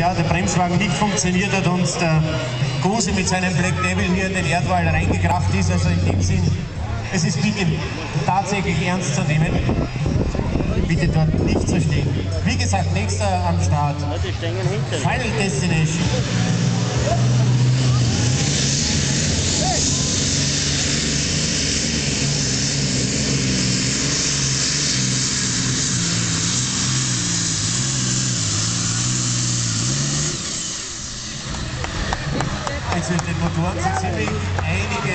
Ja, der Bremswagen nicht funktioniert hat und der Gose mit seinem Black Devil hier in den Erdwall reingekracht ist. Also in dem Sinn, es ist bitte tatsächlich ernst zu nehmen. Bitte dort nicht zu stehen. Wie gesagt, nächster am Start. Final Destination. Es sind in Motoren zu ziemlich einige